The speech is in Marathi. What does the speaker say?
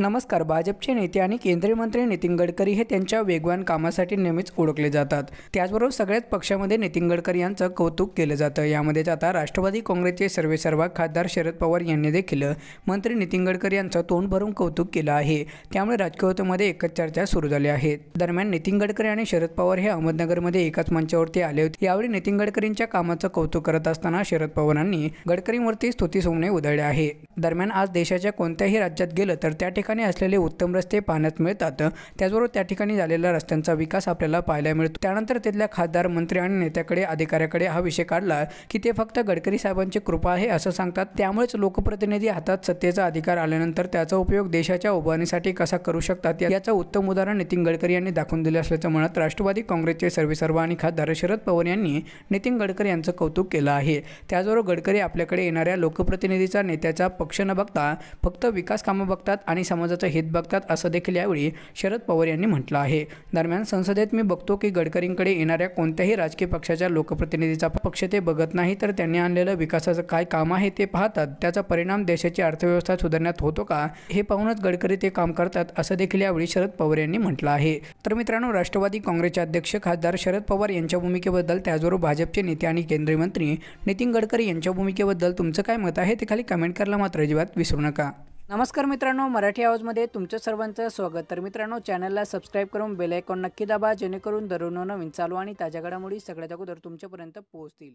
नमस्कार. भाजपचे नेते आणि केंद्रीय मंत्री नितीन गडकरी हे त्यांच्या वेगवान कामासाठी नेहमीच ओळखले जातात. त्याचबरोबर सगळ्याच पक्षामध्ये नितीन गडकरी यांचं कौतुक केलं जातं. यामध्येच आता राष्ट्रवादी काँग्रेसचे सर्वेसर्वा खासदार शरद पवार यांनी देखील मंत्री नितीन गडकरी यांचं तोंड भरून कौतुक केलं आहे. त्यामुळे राजकीयतेमध्ये एकच चर्चा सुरू झाली आहे. दरम्यान नितीन गडकरी आणि शरद पवार हे अहमदनगरमध्ये एकाच मंचावरती आले होते. यावेळी नितीन गडकरींच्या कामाचं कौतुक करत असताना शरद पवारांनी गडकरींवरती स्तुती सोमणे उधळले आहे. दरम्यान आज देशाच्या कोणत्याही राज्यात गेलं तर त्या ठिकाणी असलेले उत्तम रस्ते पाहण्यात मिळतात. त्याचबरोबर त्या ठिकाणी झालेला रस्त्यांचा विकास आपल्याला पाहायला मिळतो. त्यानंतर तिथल्या खासदार मंत्री आणि नेत्याकडे अधिकाऱ्याकडे हा विषय काढला की ते फक्त गडकरी साहेबांची कृपा आहे असं सांगतात. त्यामुळेच लोकप्रतिनिधी हातात सत्तेचा अधिकार आल्यानंतर त्याचा उपयोग देशाच्या उभारणीसाठी कसा करू शकतात याचं उत्तम उदाहरण नितीन गडकरी यांनी दाखवून दिले असल्याचं म्हणत राष्ट्रवादी काँग्रेसचे सर्वेसर्व आणि खासदार शरद पवार यांनी नितीन गडकरी यांचं कौतुक केलं आहे. त्याचबरोबर गडकरी आपल्याकडे येणाऱ्या लोकप्रतिनिधीचा नेत्याचा पक्ष न बघता फक्त विकास कामं बघतात आणि समाजाचं हित बघतात असं देखील यावेळी शरद पवार यांनी म्हटलं आहे. दरम्यान संसदेत मी बघतो की गडकरींकडे येणाऱ्या कोणत्याही राजकीय पक्षाच्या लोकप्रतिनिधीचा पक्ष ते बघत नाही तर त्यांनी आणलेलं विकासाचं काय काम आहे ते पाहतात. त्याचा परिणाम देशाची अर्थव्यवस्था सुधारण्यात होतो का हे पाहूनच गडकरी ते काम करतात असं देखील यावेळी शरद पवार यांनी म्हटलं आहे. तर मित्रांनो राष्ट्रवादी काँग्रेसचे अध्यक्ष खासदार शरद पवार यांच्या भूमिकेबद्दल त्याचबरोबर भाजपचे नेते आणि केंद्रीय मंत्री नितीन गडकरी यांच्या भूमिकेबद्दल तुमचं काय मत आहे ते खाली कमेंट करायला मात्र अजिबात विसरू नका. नमस्कार मित्रांनो मराठी आवाजमध्ये तुमचं सर्वांचं स्वागत. तर मित्रांनो चॅनलला सबस्क्राईब करून बेल आयकॉन नक्की दाबा जेणेकरून दररोज नवीन चालू आणि ताज्या घडामोडी सगळ्यात अगोदर तुमच्यापर्यंत पोहोचतील.